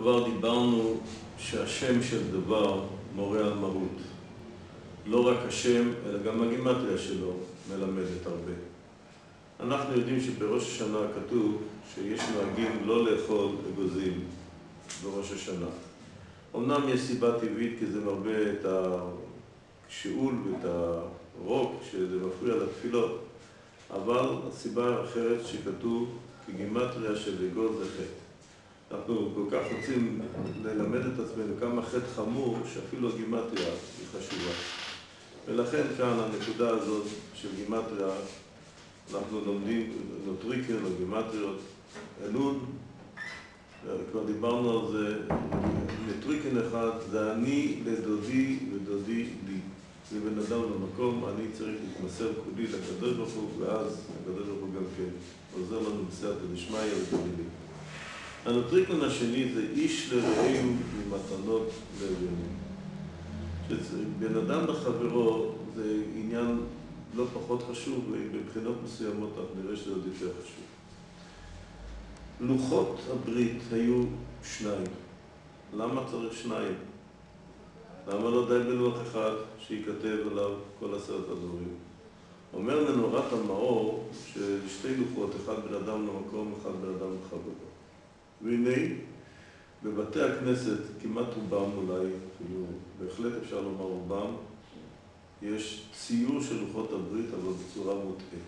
כבר דיברנו שהשם של דבר מורה על מרות. לא רק השם, אלא גם הגימטריה שלו מלמדת הרבה. אנחנו יודעים שבראש השנה כתוב שיש נוהגים לא לאכול אגוזים בראש השנה. אמנם יש סיבה טבעית כי זה מרבה את השאול ואת הרוק, שזה מפריע לתפילות, אבל הסיבה האחרת שכתוב כי גימטריה של אגוז זה חטא. אנחנו כל כך רוצים ללמד את עצמנו כמה חטא חמור, שאפילו הגימטריה היא חשובה. ולכן כאן הנקודה הזאת של גימטריה, אנחנו לומדים נוטריקן או גימטריות, אלול, כבר דיברנו על זה, נוטריקן אחד זה אני לדודי ודודי לי. זה בן אדם למקום, אני צריך להתמסר כולי לקדוש ברוך הוא, ואז הקדוש ברוך הוא גם כן עוזר לנו בסייעתא דשמיא ותמידים. הנוטריקון השני זה איש לרעהו ממתנות לאביונים. בן אדם לחברו זה עניין לא פחות חשוב, ובבחינות מסוימות אנחנו נראה שזה עוד יותר חשוב. לוחות הברית היו שניים. למה צריך שניים? למה לא די בלוח אחד שייכתב עליו כל עשרת הדברים? אומר מנורת המאור ששתי לוחות, אחד בן אדם למקום, אחד בן אדם לחברו. והנה, בבתי הכנסת, כמעט רובם אולי, אפילו בהחלט אפשר לומר רובם, יש ציור של לוחות הברית, אבל בצורה מוטעית.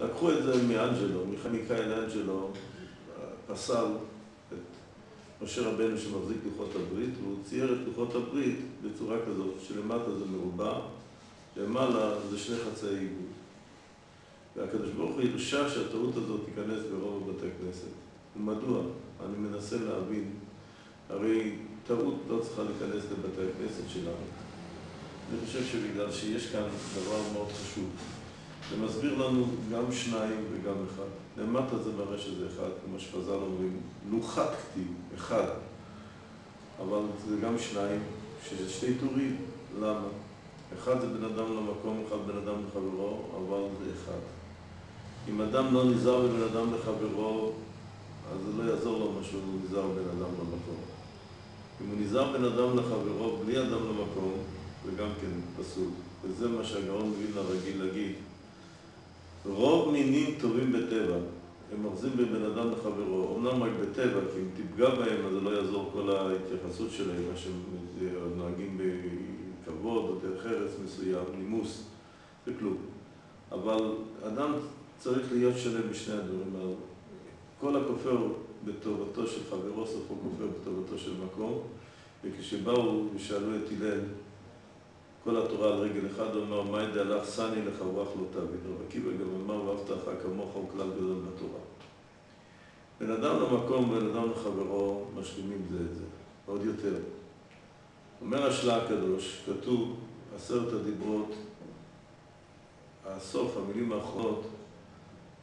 לקחו את זה מאנג'לו, מחניקאי לאנג'לו, פסל את משה רבנו שמחזיק לוחות הברית, והוא צייר את לוחות הברית בצורה כזאת, שלמטה זה מרובע, למעלה זה שני חצאי עיגול. והקדוש ברוך הוא הרשה שהטעות הזאת תיכנס ברוב בתי כנסת. ומדוע? אני מנסה להבין, הרי טעות לא צריכה להיכנס לבתי הכנסת שלנו. אני חושב שבגלל שיש כאן דבר מאוד חשוב. זה מסביר לנו גם שניים וגם אחד. למטה זה מראה שזה אחד, כמו שחז"ל אומרים, לוחת כתיב, אחד. אבל זה גם שניים, שזה שתי טורים. למה? אחד זה בן אדם למקום, אחד בן אדם לחברו, אבל זה אחד. אם אדם לא נזהר בבן אדם לחברו, אז לא יעזור לו מה שהוא נזהר בן אדם למקום. אם הוא נזהר בן אדם לחברו בלי אדם למקום, זה גם כן פסול. וזה מה שהגאון וילנה רגיל להגיד. רוב מינים טובים בטבע, הם אוחזים בבן אדם לחברו, אמנם רק בטבע, כי אם תפגע בהם אז זה לא יעזור כל ההתייחסות שלהם, מה שהם נוהגים בכבוד או ארץ מסוים, נימוס, זה כלום. אבל אדם צריך להיות שלם בשני הדברים האלה. כל הכופר בטובתו של חברו, סופו כופר בטובתו של מקום, וכשבאו ושאלו את הלל, כל התורה על רגל אחד, הוא אמר, מה ידע לך, סני לך רוח לא תעביד. רב עקיבא גם אמר, ואהבת לך כמוך הוא כלל גדול בתורה. בן אדם למקום, בן אדם לחברו, משלימים זה את זה, עוד יותר. אומר השלה הקדוש, כתוב, עשרת הדיברות, הסוף, המילים האחרונות,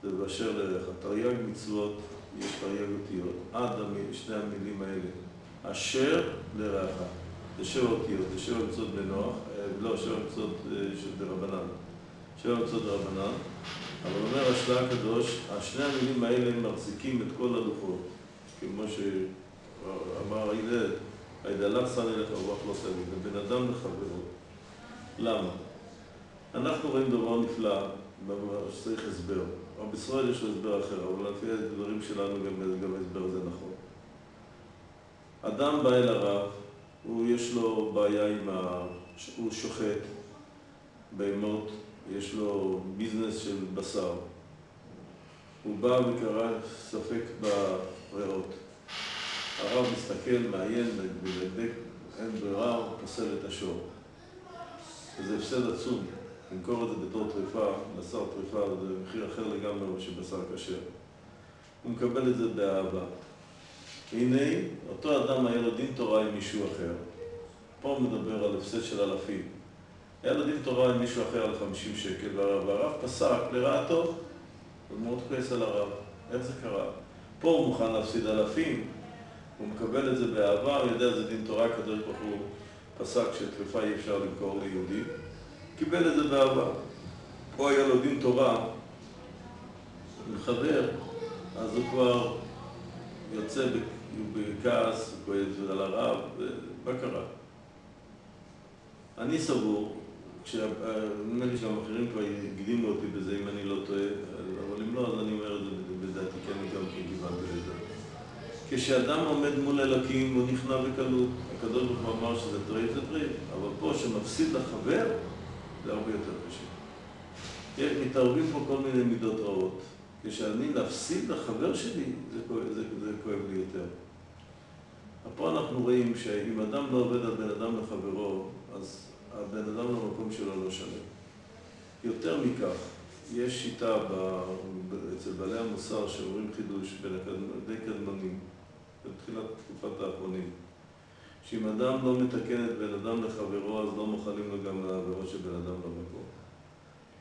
זה באשר לרעך. תרי"ג מצוות, יש תרי"ג אותיות, עד שני המילים האלה, אשר לרעך. זה שבע אותיות, זה שבע מצוות בנוח, לא, שבע מצוות של דרבנן. שבע מצוות דרבנן, אבל אומר השלה הקדוש, השני המילים האלה מחזיקים את כל הלוחות, כמו שאמר הילד, הידלך סני לך רוח לא תמיד, זה בן אדם לחברו. למה? אנחנו רואים דבר נפלא, שצריך הסבר. רב ישראל יש לו הסבר אחר, אבל לפי הדברים שלנו גם, גם הסבר זה נכון. אדם בא אל הרב, הוא יש לו בעיה עם ה... הוא שוחט בהמות, יש לו ביזנס של בשר. הוא בא וקרא ספק בריאות. הרב מסתכל, מעיין, מדקדק, אין ברירה, הוא פוסל את השור. וזה הפסד עצום. למכור את זה בתור טריפה, בשר טריפה, זה מחיר אחר לגמרי מאשר בשר כשר. הוא מקבל את זה באהבה. והנה, אותו אדם היה לו דין תורה עם מישהו אחר. פה הוא מדבר על הפסד של אלפים. היה לו דין תורה עם מישהו אחר על 50 שקל, והרב פסק לרעתו. הוא מאוד כועס על הרב. איך זה קרה? פה הוא מוכן להפסיד אלפים, הוא מקבל את זה באהבה, הוא יודע איזה דין תורה, הקדוש ברוך הוא פסק שטריפה אי אפשר למכור ליהודי. קיבל את זה באהבה. פה היה לו דין תורה, מחבר, אז הוא כבר יוצא בכעס, כועס על הרב, מה קרה? אני סבור, נדמה לי שגם אחרים כבר הקדימו אותי בזה, אם אני לא טועה, אבל אם לא, אז אני אומר את זה בדעתי, כי אני גם כן קיבלתי לזה. כשאדם עומד מול אלוקים, הוא נכנע בקלות. הקדוש ברוך הוא אמר שזה טרי זה טרי, אבל פה, שמפסיד לחבר, זה הרבה יותר קשה. מתערבים פה כל מיני מידות רעות. כשאני להפסיד לחבר שלי, זה כואב, זה, זה כואב לי יותר. פה אנחנו רואים שאם אדם לא עובד על בן אדם לחברו, אז הבן אדם למקום שלו לא שלם. יותר מכך, יש שיטה ב... אצל בעלי המוסר שאומרים חידוש בין די קדמנים, בתחילת תקופת האחרונים, שאם אדם לא מתקן את בן אדם לחברו, אז לא מוכנים לו גם לעבירות של בן אדם למקום.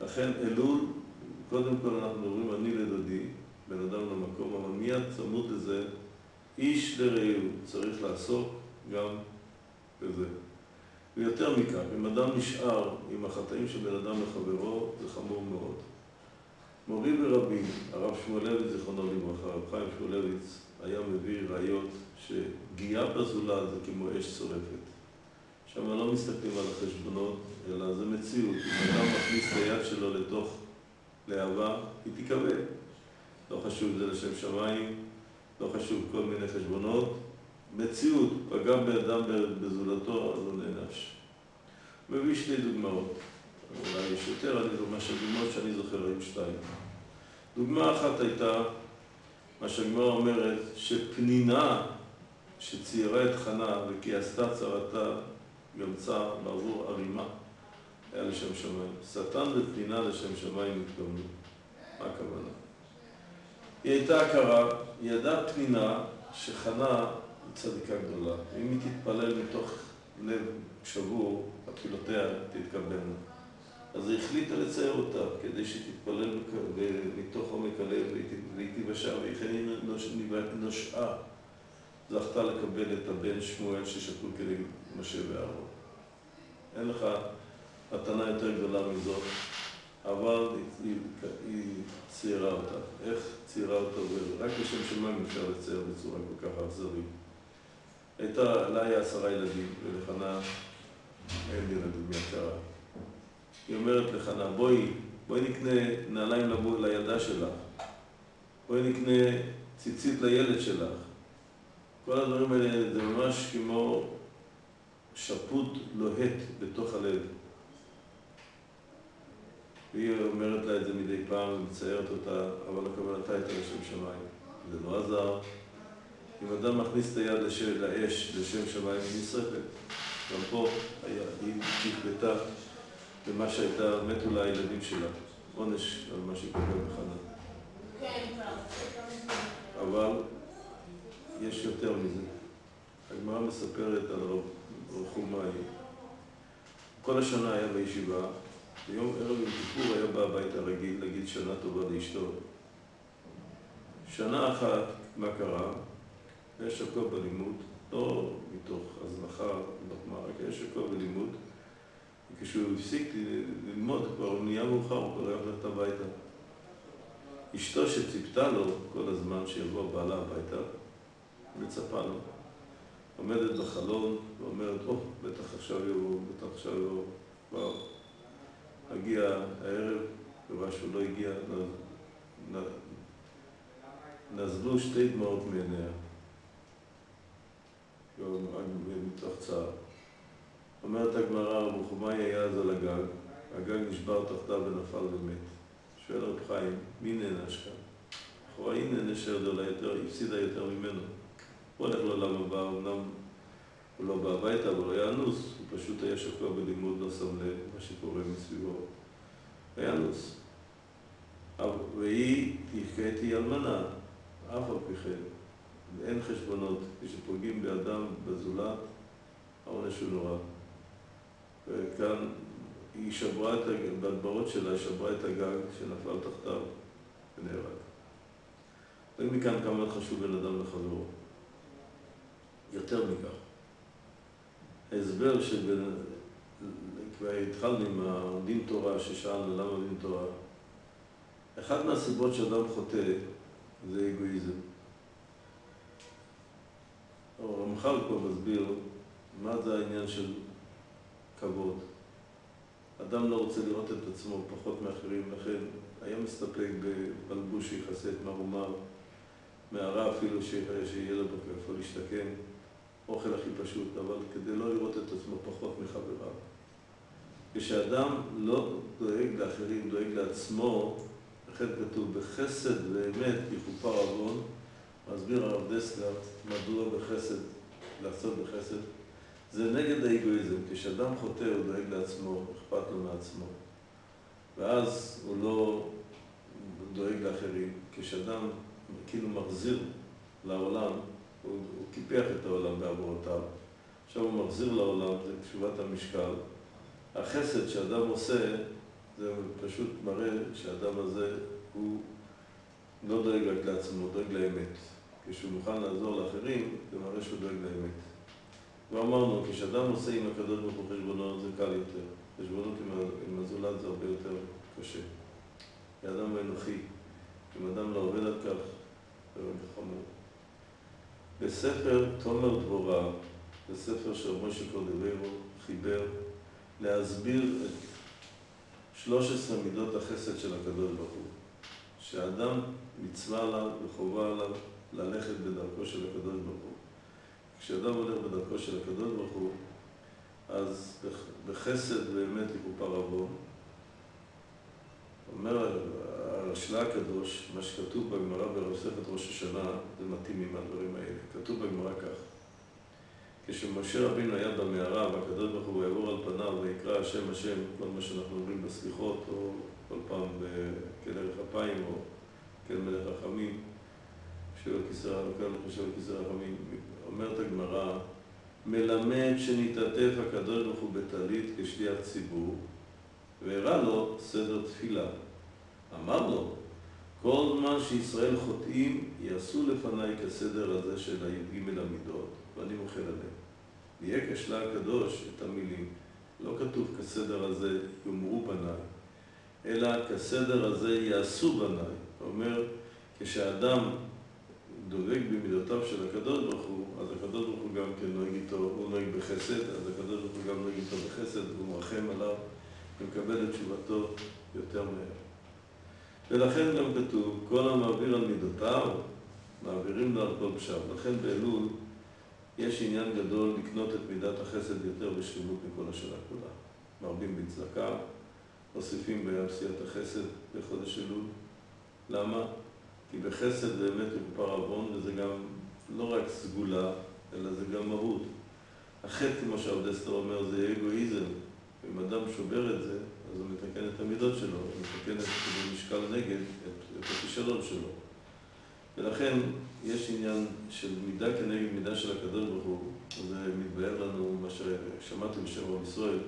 לכן אלול, קודם כל אנחנו אומרים אני לדודי, בן אדם למקום, אבל מיד צמוד לזה, איש לרעהו צריך לעסוק גם בזה. ויותר מכך, אם אדם נשאר עם החטאים של בן אדם לחברו, זה חמור מאוד. מורי ורבי, הרב שמואלביץ, זיכרונו לברכה, הרב חיים שמואלביץ, היה מביא ראיות שגיאה בזולה זה כמו אש שורפת. שם לא מסתכלים על החשבונות, אלא זה מציאות. אם אדם מכניס את היד שלו לתוך להבה, היא תיקבל. לא חשוב זה לשם שמיים, לא חשוב כל מיני חשבונות. מציאות, פגע באדם בזולתו, אז הוא נענש. מביא שתי דוגמאות. אולי יש יותר, אני זוכר, מהדוגמאות שאני זוכר, היו שתיים. דוגמה אחת הייתה, מה שהגמרא אומרת, שפנינה שציירה את חנה וכי עשתה צרתה צער בעבור ערימה, היה לשם שמיים. שטן ופנינה לשם שמיים התכוונו. מה הכוונה? היא הייתה הכרה, היא ידעה פנינה שחנה צדיקה גדולה. ואם היא תתפלל מתוך לב שבור, הפילותיה תתקבלנה. אז היא החליטה לצייר אותה, כדי שתתפלל מתוך עומק הלב והיא תיוושע, וכן נושעה. זכתה לקבל את הבן שמואל ששקול כנגד משה ואהרון. אין לך מתנה יותר גדולה מזאת, אבל היא, היא ציירה אותה. איך ציירה אותה? רק בשם שמיים אפשר לצייר בצורה כל כך אכזרית. הייתה, לה היה עשרה ילדים, ולחנה אין ילדים יקרה. היא אומרת לחנה, בואי, בואי נקנה נעליים לילדה שלך, בואי נקנה ציצית לילד שלך. כל הדברים האלה זה ממש כמו שפוט לוהט בתוך הלב. והיא אומרת לה את זה מדי פעם ומציירת אותה, אבל הכוונתה הייתה לשם שמיים. זה לא עזר. אם אדם מכניס את היד לאש לשם שמיים, היא נשרפת. גם פה היה, היא נכבטה במה שהייתה, מתו לה הילדים שלה. עונש על מה שקורה בחנה. כן, אבל יש יותר מזה. הגמרא מספרת על רב חומאי. כל השנה היה בישיבה, ביום ערב יום כיפור היה בא הביתה רגיל להגיד שנה טובה לאשתו. שנה אחת, מה קרה? היה שקוע בלימוד, לא מתוך הזנחה, מחמאה, רק היה שקוע בלימוד. וכשהוא הפסיק ללמוד, כבר נהיה מאוחר, הוא כבר היה הולכת הביתה. אשתו שציפתה לו כל הזמן שיבוא בעלה הביתה, מצפה לו. עומדת בחלון ואומרת, או, oh, בטח עכשיו יבוא, בטח עכשיו יבוא. כבר הגיע הערב, ומה שהוא לא הגיע, נזלו שתי דמעות מעיניה. מתוך צער. אומרת הגמרא, רב חומאי היה אז על הגג, הגג נשבר תחתיו ונפל ומת. שואל רב חיים, מי נענש כאן? לכאורה היא נענשת יותר, הפסידה יותר ממנו. הוא הולך לעולם הבא, אמנם הוא לא בא הביתה, אבל הוא היה אנוס, הוא פשוט היה שקוע בלימוד, לא שם לב מה שקורה מסביבו. היה אנוס. והיא, כעת היא אלמנה, אף על פי כן. ואין חשבונות, כשפוגעים באדם, בזולת, העונש הוא נורא. וכאן היא שברה את, בהדברות שלה, שברה את הגג שנפל תחתיו ונהרג. ומכאן כמה חשוב בן אדם לחברו. יותר מכך, ההסבר שבין... כבר התחלנו עם הדין תורה, ששאלנו למה דין תורה. אחת מהסיבות שאדם חוטא זה אגואיזם. הרמח"ל פה מסביר מה זה העניין של כבוד. אדם לא רוצה לראות את עצמו פחות מאחרים, לכן היה מסתפק בבלבוש שיכסה את מרומיו, מערה אפילו שיהיה לו איפה להשתכן, אוכל הכי פשוט, אבל כדי לא לראות את עצמו פחות מחבריו. כשאדם לא דואג לאחרים, דואג לעצמו, לכן כתוב, בחסד ואמת יכופר עוון, מסביר הרב דסקארט מדוע בחסד, לעשות בחסד, זה נגד האגואיזם. כשאדם חוטא הוא דואג לעצמו, אכפת לו מעצמו. ואז הוא לא דואג לאחרים. כשאדם כאילו מחזיר לעולם, הוא, הוא קיפח את העולם בעבורותיו. עכשיו הוא מחזיר לעולם, זה תשובת המשקל. החסד שאדם עושה, זה פשוט מראה שהאדם הזה הוא לא דואג רק לעצמו, הוא דואג לאמת. כשהוא מוכן לעזור לאחרים, זה מראה שהוא דואג לאמת. ואמרנו, כשאדם עושה עם הקדוש ברוך הוא חשבונות זה קל יותר. חשבונות עם הזולת זה הרבה יותר קשה. כאדם אנוכי, אם אדם לא עובד על כך, זה הרבה חמור. בספר תומר דבורה, בספר של משה קורדברו, חיבר להסביר את 13 מידות החסד של הקדוש ברוך הוא. שאדם מצווה עליו וחובה עליו ללכת בדרכו של הקדוש ברוך הוא. כשאדם הולך בדרכו של הקדוש ברוך הוא, אז בחסד באמת יכופר עוון. אומר הרשלה הקדוש, מה שכתוב בגמרא במסכת ראש השנה, זה מתאים עם הדברים האלה. כתוב בגמרא כך: כשמשה רבינו היה במערה והקדוש ברוך הוא יעבור על פניו ויקרא השם השם, כל מה שאנחנו אומרים בסליחות, או כל פעם בכלא רחפיים, או כן מלך רחמים, של הכיסא, כאן חושב כיסא רחמים, אומרת הגמרא, מלמד שנתעטף הקדוש ברוך הוא בטלית כשליח ציבור, והראה לו סדר תפילה. אמר לו, כל זמן שישראל חוטאים, יעשו לפניי כסדר הזה של הי"ג המידות, ואני מוחל עליהם. ויהיה כשלה הקדוש את המילים. לא כתוב כסדר הזה יאמרו בניי, אלא כסדר הזה יעשו בניי. אומר, כשאדם דואג במידותיו של הקדוש ברוך הוא, אז הקדוש ברוך הוא גם כן נוהג איתו, הוא נוהג בחסד, אז הקדוש ברוך הוא גם נוהג איתו בחסד, הוא מרחם עליו ומקבל את תשובתו יותר מהר. ולכן גם כתוב, כל המעביר על מידותיו, מעבירים לו על כל פשע. לכן באלול יש עניין גדול לקנות את מידת החסד יותר בשלמות מכל השנה כולה. מרבים בצדקה, מוסיפים בעשיית החסד בחודש אלול. למה? כי בחסד באמת הוא עוון, וזה גם לא רק סגולה, אלא זה גם מהות. החטא, כמו שהרב דסטר אומר, זה אגואיזם. אם אדם שובר את זה, אז הוא מתקן את המידות שלו, הוא מתקן את במשקל נגד, את, הכישלון שלו. ולכן יש עניין של מידה כנגד מידה של הקדוש ברוך הוא, וזה מתבהר לנו מה ששמעתי בשם רב ישראל,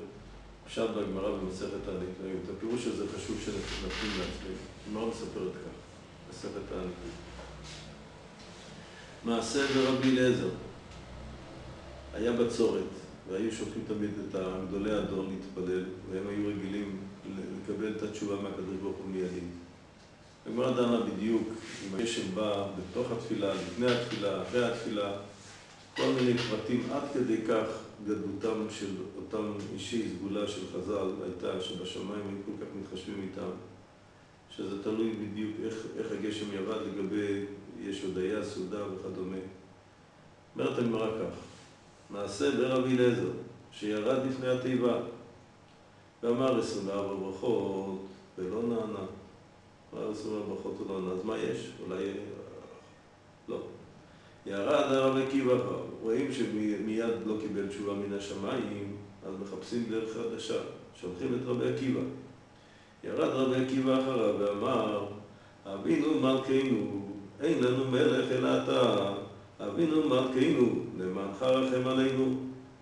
פשט בגמרא במסכת הענית. את הפירוש הזה חשוב שנפנים לעצמי. הגמרא מספרת כך. מסכת האנפין. מעשה ברבי אליעזר. היה בצורת, והיו שולחים תמיד את גדולי הדור להתפלל, והם היו רגילים לקבל את התשובה מהקדוש ברוך הוא מיידית. הגמרא דנה בדיוק אם הגשם בא בתוך התפילה, לפני התפילה, אחרי התפילה, כל מיני פרטים, עד כדי כך גדלותם של אותם אישי סגולה של חז"ל הייתה שבשמיים היו כל כך מתחשבים איתם. שזה תלוי בדיוק איך, איך הגשם ירד לגבי יש הודיה, סעודה וכדומה. אומרת הגמרא כך, מעשה ברבי אליעזר, שירד לפני התיבה, ואמר 24 ברכות, ולא נענה. אמר 24 ברכות ולא נענה, אז מה יש? אולי... לא. ירד הרב עקיבא, רואים שמיד לא קיבל תשובה מן השמיים, אז מחפשים דרך חדשה, שולחים את רבי עקיבא. ירד רבי עקיבא אחריו ואמר, אבינו מלכנו, אין לנו מלך אלא אתה, אבינו מלכנו, למענך רחם עלינו,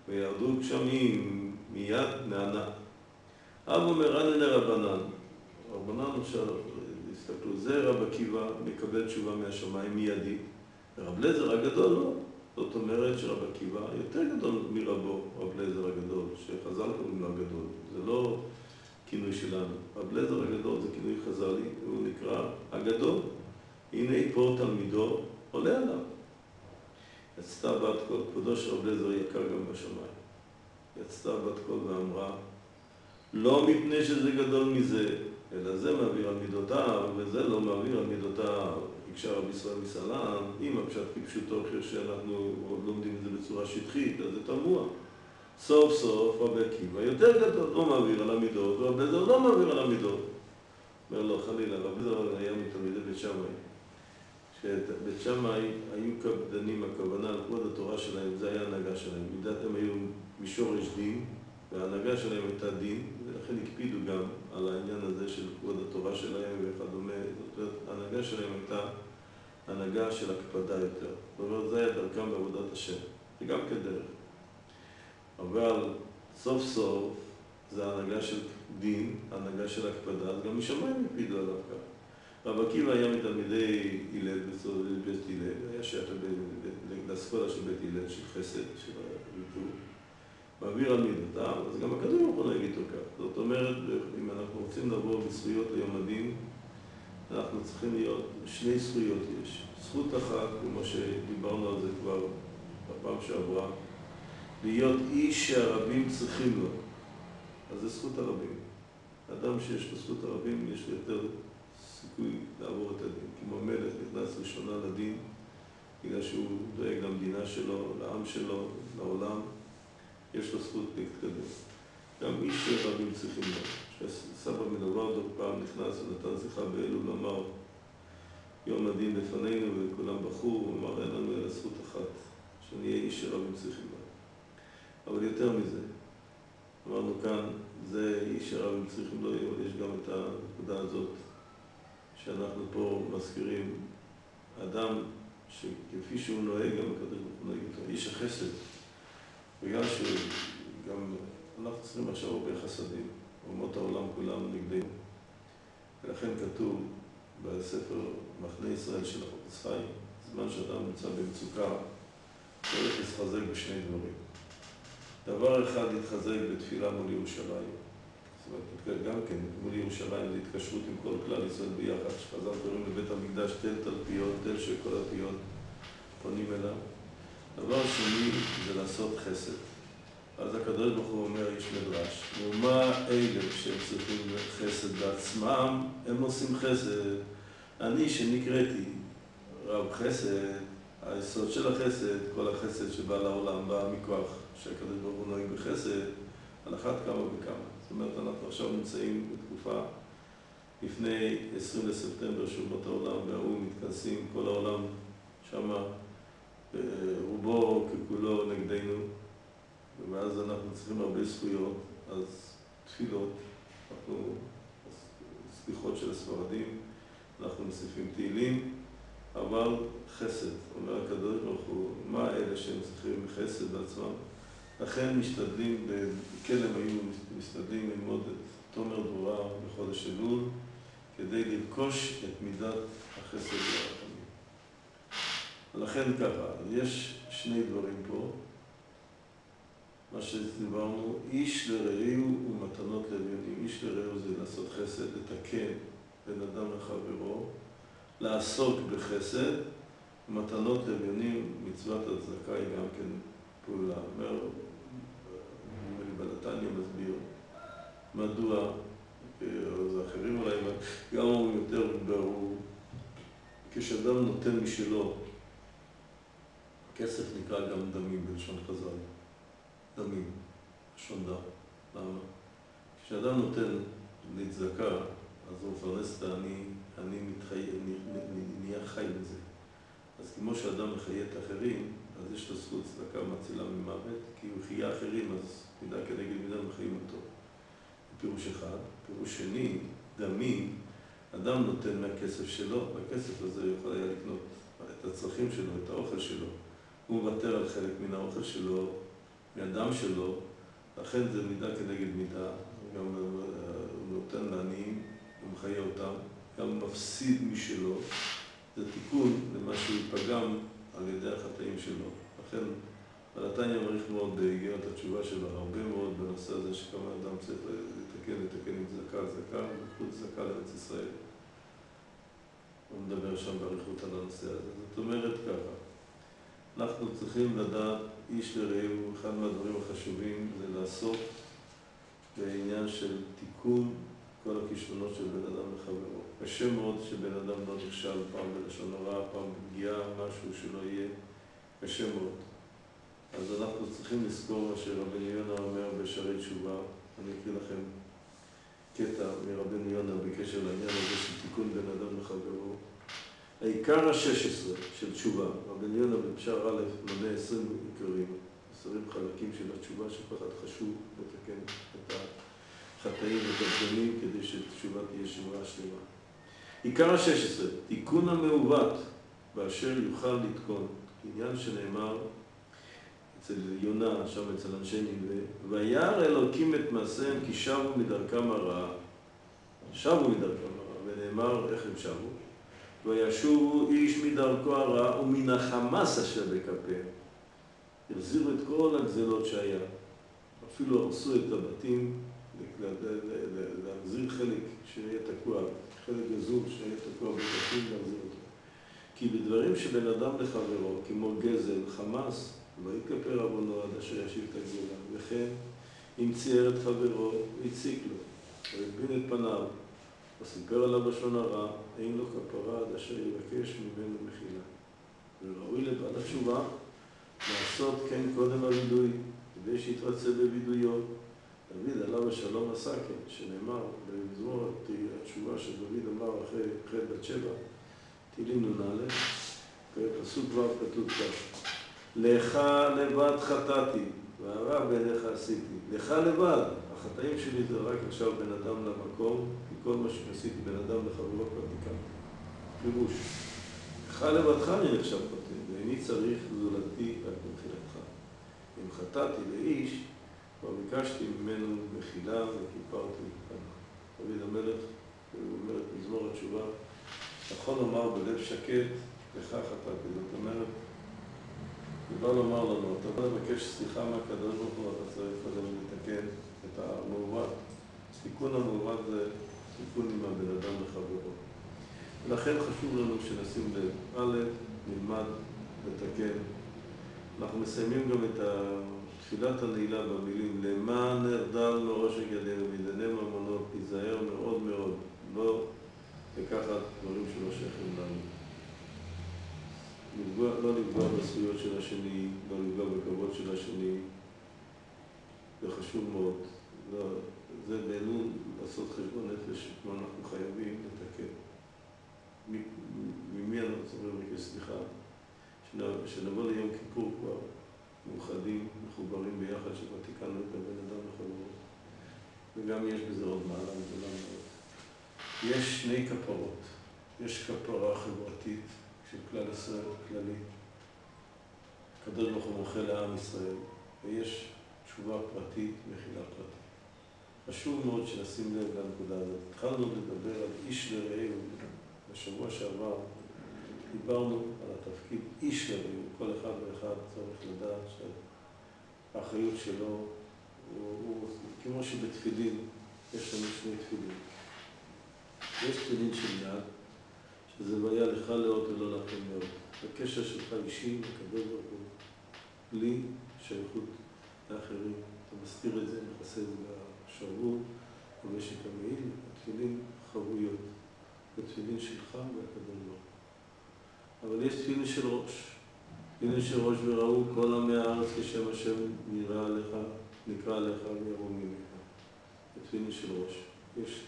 וירדו גשמים מיד נענה. אבו מרנן לרבנן, רבנן עכשיו, הסתכלו, זה רב עקיבא מקבל תשובה מהשמיים מיידית, ורב לזר הגדול לא. זאת אומרת שרב עקיבא יותר גדול מרבו, רב לזר הגדול, שחז"ל קוראים לו הגדול. זה לא... כינוי שלנו. רב לזר הגדול זה כינוי חז"לי, הוא נקרא הגדול. הנה פה תלמידו עולה עליו. יצתה בת קול, כבודו של רבי אליעזר יקר גם בשמיים. יצתה בת קול ואמרה, לא מפני שזה גדול מזה, אלא זה מעביר על מידותיו, וזה לא מעביר על מידותיו. ביקשה רבי ישראל מסלם, אם הפשט כפשוטו, שאנחנו לומדים את זה בצורה שטחית, אז זה תמוה. סוף סוף רבי עקיבא יותר גדול, לא מעביר על המידות, ורבי אליעזר לא מעביר על המידות. אומר לו, חלילה, רבי אליעזר היה מתלמידי בית שמאי. שבית שמאי היו קפדנים, הכוונה על כבוד התורה שלהם, זה היה ההנהגה שלהם. מידת הם היו משורש דין, וההנהגה שלהם הייתה דין, ולכן הקפידו גם על העניין הזה של כבוד התורה שלהם וכדומה. זאת אומרת, ההנהגה שלהם הייתה הנהגה של הקפדה יותר. זאת אומרת, זה היה דרכם בעבודת השם. זה גם כדרך. אבל סוף סוף זה הנהגה של דין, הנהגה של הקפדה, אז גם משמיים הקפידו עליו כך. רב עקיבא היה מתלמידי הלל, בית הלל, היה שייך לאסכולה של בית הלל, של חסד, של הריטור. מעביר על מידותיו, אז גם ברוך הוא נוהג איתו כך. זאת אומרת, אם אנחנו רוצים לבוא בזכויות ליום הדין, אנחנו צריכים להיות, שני זכויות יש. זכות אחת, כמו שדיברנו על זה כבר בפעם שעברה, להיות איש שהרבים צריכים לו. אז זה זכות הרבים. אדם שיש לו זכות הרבים, יש לו יותר סיכוי לעבור את הדין. כמו מלך נכנס ראשונה לדין, בגלל שהוא דואג למדינה שלו, לעם שלו, לעולם. יש לו זכות להתקדם. גם איש שרבים צריכים לו. סבא מנוורדו פעם נכנס ונתן שיחה באלול, אמר יום הדין לפנינו וכולם בכו, הוא אמר אין לנו אלא זכות אחת, שנהיה איש שרבים צריכים לו. אבל יותר מזה, אמרנו כאן, זה איש שרבים צריכים לו, אבל יש גם את הנקודה הזאת שאנחנו פה מזכירים, אדם שכפי שהוא נוהג, גם הקדוש ברוך הוא נוהג איתו, איש החסד. בגלל שגם אנחנו צריכים עכשיו הרבה חסדים, אומות העולם כולם נגדנו. ולכן כתוב בספר מחנה ישראל של החופץ חיים, זמן שאדם נמצא במצוקה, צריך להתחזק בשני דברים. דבר אחד, להתחזק בתפילה מול ירושלים. זאת אומרת, גם כן, מול ירושלים זה התקשרות עם כל כלל ישראל ביחד, שחז"ל קוראים לבית המקדש תל תלפיות, תל של כל הפיות פונים אליו. דבר שני זה לעשות חסד. אז הקדוש ברוך הוא אומר, יש מדרש, ומה אלה שהם צריכים חסד בעצמם, הם עושים חסד. אני שנקראתי רב חסד, היסוד של החסד, כל החסד שבא לעולם בא מכוח שהקדוש ברוך הוא נוהג בחסד, על אחת כמה וכמה. אומרת, אנחנו עכשיו נמצאים בתקופה לפני 20 לספטמבר, שאומות העולם והאו"ם מתכנסים, כל העולם שמה רובו ככולו נגדנו, ואז אנחנו צריכים הרבה זכויות, אז תפילות, אנחנו, סליחות של הספרדים, אנחנו מוסיפים תהילים, אבל חסד, אומר הקדוש ברוך הוא, מה אלה שהם צריכים חסד בעצמם? לכן משתדלים, בכלם היו משתדלים ללמוד את תומר דבורה בחודש אלול, כדי לרכוש את מידת החסד והרחמים. ולכן ככה, יש שני דברים פה, מה שדיברנו, איש לרעהו ומתנות לאביונים. איש לרעהו זה לעשות חסד, לתקן בין אדם לחברו, לעסוק בחסד, מתנות לאביונים, מצוות הצדקה היא גם כן פעולה. אומר, בנתניה מסביר מדוע, אז אחרים אולי, גם הוא יותר ברור, כשאדם נותן משלו, כסף נקרא גם דמים בלשון חז"ל, דמים, לשון דם. למה? כשאדם נותן לצדקה, אז הוא מפרנס את העני, אני מתחי... נהיה חי בזה. אז כמו שאדם מחיה את האחרים, אז יש לו זכות צדקה מצילה ממוות, כי הוא חיה אחרים, אז מידה כנגד מידה מחיים אותו. פירוש אחד. פירוש שני, דמים, אדם נותן מהכסף שלו, והכסף הזה יכול היה לקנות את הצרכים שלו, את האוכל שלו. הוא מוותר על חלק מן האוכל שלו, מהדם שלו, לכן זה מידה כנגד מידה. גם הוא נותן לעניים, הוא מחיה אותם, גם מפסיד משלו. זה תיקון למה שהוא פגם על ידי החטאים שלו. לכן, בנתניה מעריך מאוד באיגרת התשובה שלו, הרבה מאוד בנושא הזה שכמה אדם צריך לתקן, לתקן עם צדקה, צדקה, וחוץ צדקה לארץ ישראל. הוא מדבר שם באריכות על הנושא הזה. זאת אומרת ככה, אנחנו צריכים לדעת, איש לרעהו, אחד מהדברים החשובים זה לעסוק בעניין של תיקון כל הכישלונות של בן אדם לחברו. קשה מאוד שבן אדם לא נכשל פעם בלשון הרע, פעם בפגיעה, משהו שלא יהיה. קשה מאוד. אז אנחנו צריכים לזכור מה שרבן יונה אומר בשערי תשובה. אני אקריא לכם קטע מרבן יונה בקשר לעניין הזה של תיקון בן אדם לחברו. העיקר ה-16 של תשובה, רבן יונה בפשר א' מונה 20 עיקרים, 20 חלקים של התשובה שכל אחד חשוב לתקן את החטאים ואת הפגמים כדי שתשובה תהיה שבועה שלמה. עיקר ה-16, תיקון המעוות באשר יוכל לתקון, עניין שנאמר אצל יונה, שם אצל אנשי נלווה, וירא אלוקים את מעשיהם כי שבו מדרכם הרעה. שבו מדרכם הרעה, ונאמר איך הם שבו? וישובו איש מדרכו הרע ומן החמאס אשר בכפיהם. החזירו את כל הגזלות שהיה. אפילו הרסו את הבתים, להחזיר חלק שיהיה תקוע, חלק גזול שיהיה תקוע בבתים, להחזיר אותו. כי בדברים שבין אדם לחברו, כמו גזל, חמאס, לא יכפר עוונו עד אשר ישיב את הגזולה. וכן, אם צייר את חברו, הציק לו, והלבין את פניו, וסיפר עליו לשון הרע, אין לו כפרה עד אשר יבקש ממנו מחילה. וראוי לבעל התשובה לעשות כן קודם הווידוי, כדי שיתרצה בווידויו. דוד עליו השלום עשה כן, שנאמר במזמור התשובה שדוד אמר אחרי חטא בת שבע, תהילים נ"א, פסוק ו' כתוב כך: לך לבד חטאתי, והרע בעיניך עשיתי. לך לבד, החטאים שלי זה רק עכשיו בן אדם למקום, כי כל מה שעשיתי בן אדם לחברו כבר תיקן. פירוש. לך לבדך אני נחשב חוטא, ואיני צריך זולתי רק מבחינתך. אם חטאתי לאיש, כבר ביקשתי ממנו מחילה וכיפרתי פניו. דוד המלך, הוא אומר את מזמור התשובה, נכון לומר בלב שקט, לך חטאתי. זאת אומרת, הוא בא לומר לנו, אתה בא לבקש סליחה מהקדוש ברוך הוא, אתה צריך קודם לתקן את המעוות. תיקון המעוות זה תיקון עם הבן אדם לחברו. ולכן חשוב לנו שנשים לב, א', נלמד לתקן. אנחנו מסיימים גם את תפילת הנעילה במילים, למען נרדל מראש ידינו, מדני ממונות, תיזהר מאוד מאוד, לא לקחת דברים שלא שייכים לנו. לפגוע, לא לפגוע בזכויות של השני, לא לפגוע בכבוד של השני, זה חשוב מאוד. לא, זה בעינינו לעשות חשבון נפש, כמו אנחנו חייבים לתקן. ממי אנחנו צריכים לבקש סליחה? שנבוא ליום כיפור כבר מאוחדים, מחוברים ביחד, שכבר תיקנו את הבן אדם לחברו. וגם יש בזה עוד מעלה גדולה מאוד. יש שני כפרות. יש כפרה חברתית של כלל ישראל כללי. הקדוש ברוך הוא מוחה לעם ישראל, ויש תשובה פרטית, מחילה פרטית. חשוב מאוד שנשים לב לנקודה הזאת. התחלנו לדבר על איש לרעהו. בשבוע שעבר דיברנו על התפקיד איש לרעהו. כל אחד ואחד צריך לדעת שהאחריות שלו הוא, הוא כמו שבתפילין, יש לנו שני תפילין. יש תפילין של יד, שזה והיה לך לאות ולא לכם לאות. הקשר שלך אישי עם הקדוש ברוך הוא, בלי שייכות לאחרים. אתה מסתיר את זה, מכסה את זה בשרוול, את המעיל, התפילין חבויות. בתפילין שלך והקדוש ברוך הוא. אבל יש תפילין של ראש. תפילין של ראש וראו כל עמי הארץ כשם השם נראה עליך, נקרא עליך וירום ממך. תפילין של ראש. יש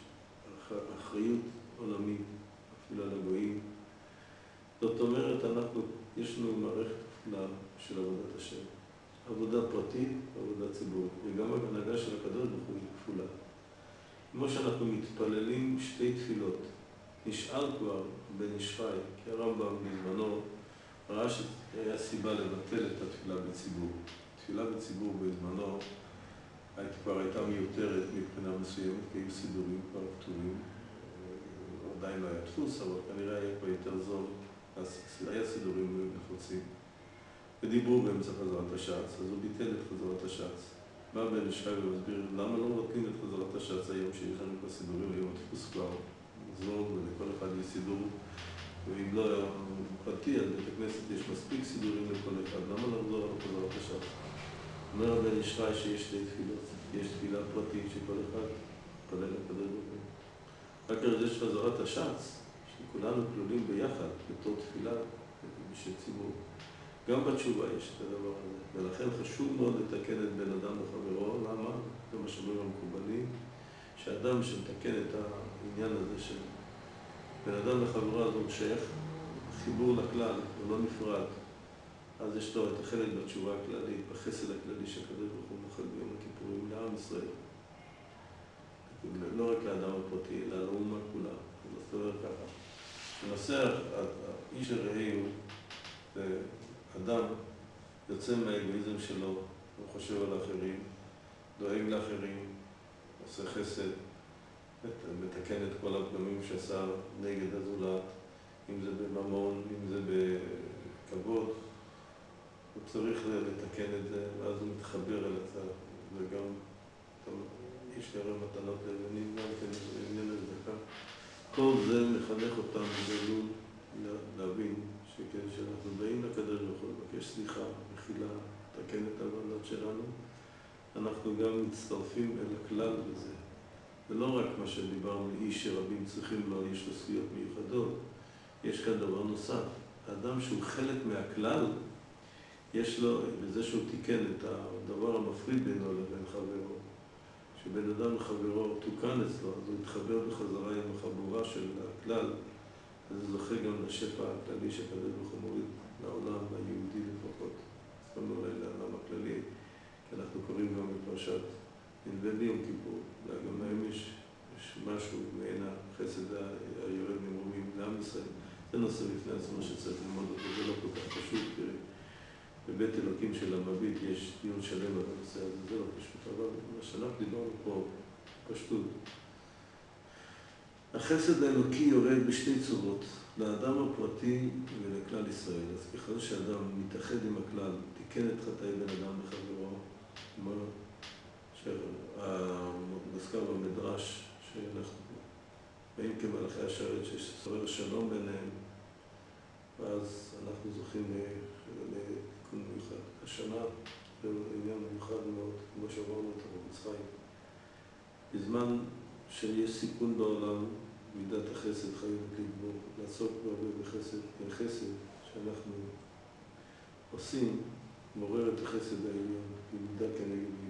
אחריות עולמית. אפילו על הגויים. זאת אומרת, אנחנו, יש לנו מערכת של עבודת השם. עבודה פרטית ועבודה ציבורית, וגם ההנהגה של הקדוש ברוך הוא כפולה. כמו שאנחנו מתפללים שתי תפילות, נשאל כבר בן איש חי, כי הרמב"ם בזמנו ראה שהיה סיבה לבטל את התפילה בציבור. תפילה בציבור בזמנו כבר הייתה מיותרת מבחינה מסוימת, כי היו סידורים כבר כתובים, עדיין לא היה דפוס, אבל כנראה היה כבר יותר זול, היה סידורים נחוצים. ודיברו באמצע חזרת הש"ץ, אז הוא ביטל את חזרת הש"ץ. בא בן ישי ומסביר למה לא נותנים את חזרת הש"ץ היום שיש לנו כבר סידורים, היום הדפוס כבר זול, ולכל אחד יש סידור ואם לא היה פרטי, אז בית הכנסת יש מספיק סידורים לכל אחד, למה לחזור על חזרת הש"ס? אומר הבן ישי שיש שתי תפילות, יש תפילה פרטית שכל אחד מתפלל לקדוש ברוך הוא. רק על זה שחזרת הש"ץ, שכולנו כלולים ביחד בתור תפילה בשביל ציבור. גם בתשובה יש את הדבר הזה, ולכן חשוב מאוד לתקן את בן אדם לחברו, למה? זה מה שאומרים המקובלים, שאדם שמתקן את העניין הזה של בן אדם לחברו, אז הוא שייך חיבור לכלל, הוא לא נפרד. אז יש לו את החלק בתשובה הכללית, בחסד הכללי שהקדוש ברוך הוא מוחל ביום הכיפורים לעם ישראל. לא רק לאדם הפרטי, אלא לאומה כולה. זאת אומרת ככה, שנושא האיש הרעי הוא אדם יוצא מהאגואיזם שלו, הוא חושב על האחרים, דואג לאחרים, עושה חסד, מתקן את כל הפגמים שעשה נגד הזולת, אם זה בממון, אם זה בכבוד, הוא צריך לתקן את זה, ואז הוא מתחבר אל הצד, וגם איש ירא מתנות לבנים, גם כן עניין הצדקה. כל זה מחנך אותם בגלול להבין שכשאנחנו באים לקדוש ברוך הוא לבקש סליחה, מחילה, לתקן את העוונות שלנו, אנחנו גם מצטרפים אל הכלל בזה. ולא רק מה שדיברנו, איש שרבים צריכים לו, יש לו זכויות מיוחדות. יש כאן דבר נוסף. האדם שהוא חלק מהכלל, יש לו, בזה שהוא תיקן את הדבר המפריד בינו לבין חברו, כשבן אדם וחברו תוקן אצלו, אז הוא יתחבר בחזרה עם החבורה של הכלל, אז הוא זוכה גם לשפע הכללי שהקדוש ברוך מוריד לעולם היהודי לפחות. אומרת, אולי לעולם הכללי, כי אנחנו קוראים גם בפרשת נלווה ביום כיפור, גם להם יש, יש משהו מעין החסד היורד ממרומים לעם ישראל. זה נושא בפני עצמו שצריך ללמוד אותו, זה לא כל כך פשוט, בבית אלוקים של המביט יש דיון שלם על הנושא הזה, זה לא פשוט, אבל מה שאנחנו דיברנו פה, פשטות. החסד האלוקי יורד בשתי צורות, לאדם הפרטי ולכלל ישראל. אז ככל שאדם מתאחד עם הכלל, תיקן את חטאי בן אדם בחברו, כמו שמוזכר במדרש, שאנחנו באים כמלאכי השרת ששורר שלום ביניהם, ואז אנחנו זוכים לתיקון מיוחד. השנה זה עניין מיוחד מאוד, כמו שאמרנו הרב חיים. בזמן שיש סיכון בעולם, מידת החסד חייבת לגבור, לעסוק הרבה בחסד, בחסד שאנחנו עושים, מעורר את החסד העליון, מידה כנגד.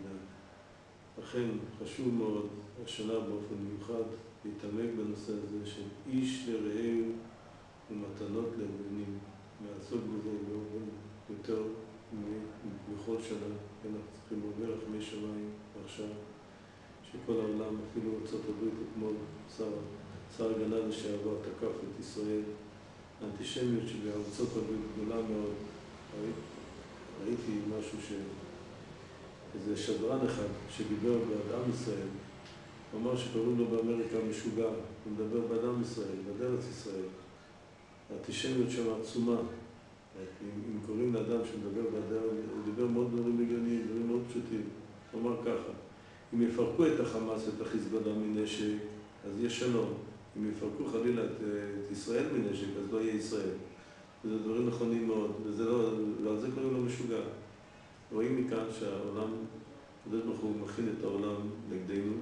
לכן חשוב מאוד השנה באופן מיוחד להתעמק בנושא הזה של איש לרעהו ומתנות לבנים, לעסוק בזה באופן יותר מכל שנה, אנחנו צריכים הרבה רחמי שמיים עכשיו, שכל העולם, אפילו ארה"ב אתמול, שר, שר הגנה לשעבר תקף את ישראל, האנטישמיות שבארצות הברית גדולה מאוד, ראיתי משהו ש... איזה שדרן אחד שדיבר בעד עם ישראל, הוא אמר שקוראים לו באמריקה משוגע, הוא מדבר בעד עם ישראל, בעד ארץ ישראל. האנטישמיות שם עצומה. אם קוראים לאדם שמדבר בעד הוא דיבר מאוד דברים הגיוניים, דברים מאוד פשוטים. הוא אמר ככה, אם יפרקו את החמאס ואת החיזבאללה מנשק, אז יהיה שלום. אם יפרקו חלילה את, את ישראל מנשק, אז לא יהיה ישראל. וזה דברים נכונים מאוד, וזה לא, ועל זה קוראים לו משוגע. רואים מכאן שהעולם, הקדוש ברוך הוא מכין את העולם נגדנו,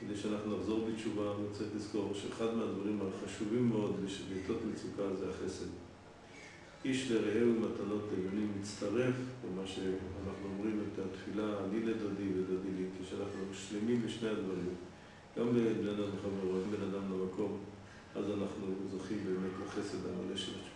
כדי שאנחנו נחזור בתשובה, וצריך לזכור שאחד מהדברים החשובים מאוד בעיתות מצוקה זה החסד. איש לרעהו מתנות לבנים מצטרף למה שאנחנו אומרים את התפילה אני לדודי ודודי לי, כשאנחנו שלמים בשני הדברים, גם בן אדם לחברו, גם בן אדם למקום, אז אנחנו זוכים באמת לחסד המלא של התשובה.